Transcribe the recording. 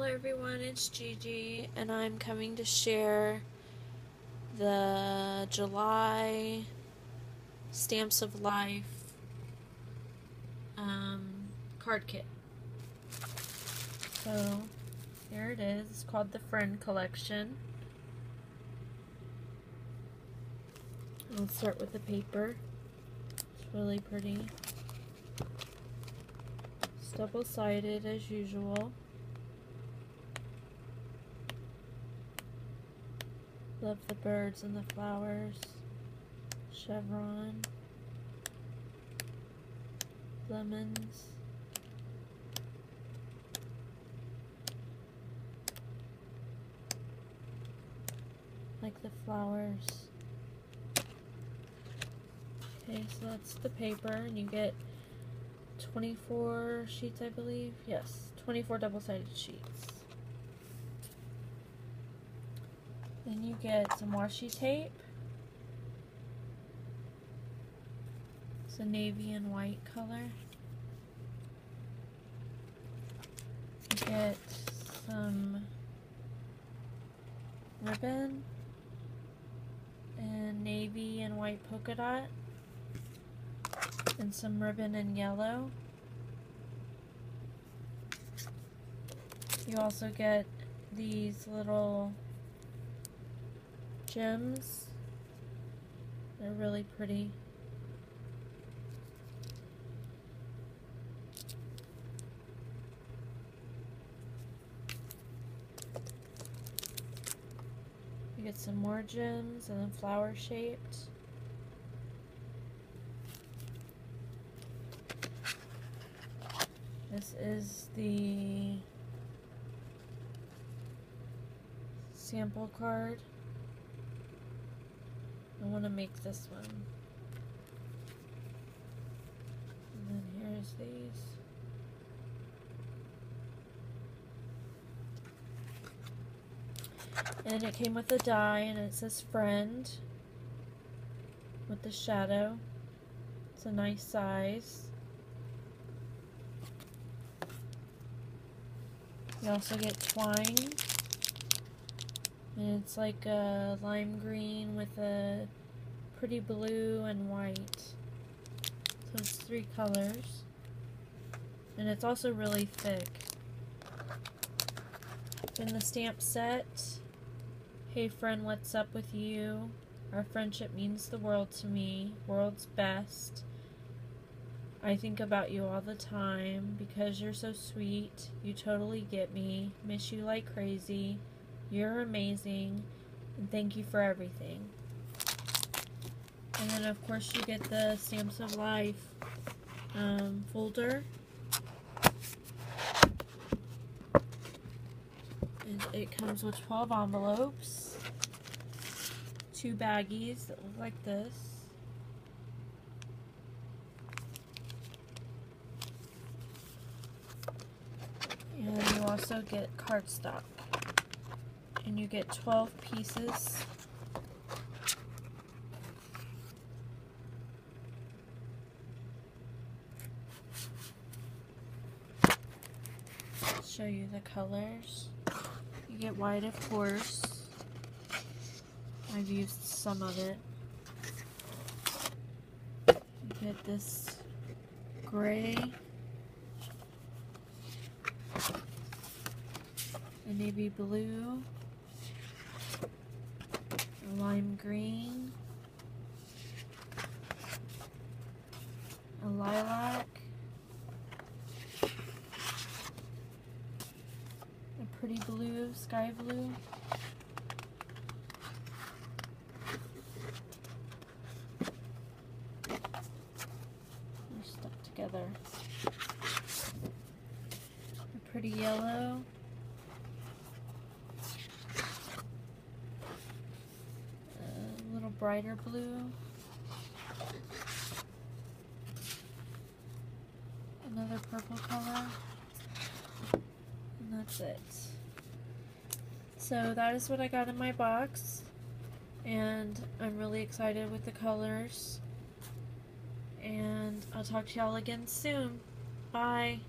Hello everyone, it's Gigi, and I'm coming to share the July Stamps of Life um, card kit. So, here it is. It's called the Friend Collection. Let's start with the paper. It's really pretty. It's double-sided as usual. Love the birds and the flowers. Chevron. Lemons. Like the flowers. Okay, so that's the paper, and you get 24 sheets, I believe. Yes, 24 double-sided sheets. Then you get some washi tape. It's a navy and white color. You get some ribbon and navy and white polka dot and some ribbon in yellow. You also get these little gems. They're really pretty. You get some more gems and then flower shaped. This is the sample card. I want to make this one. And then here's these. And it came with a die and it says friend with the shadow. It's a nice size. You also get twine. And it's like a lime green with a pretty blue and white. So it's three colors. And it's also really thick. In the stamp set, Hey friend, what's up with you? Our friendship means the world to me. World's best. I think about you all the time because you're so sweet. You totally get me. Miss you like crazy. You're amazing, and thank you for everything. And then, of course, you get the Stamps of Life um, folder. And it comes with 12 envelopes, two baggies that look like this. And you also get cardstock and you get 12 pieces. Show you the colors. You get white, of course. I've used some of it. You get this gray navy blue lime green, a lilac, a pretty blue, sky blue, they're stuck together, a pretty yellow, brighter blue. Another purple color. And that's it. So that is what I got in my box. And I'm really excited with the colors. And I'll talk to y'all again soon. Bye.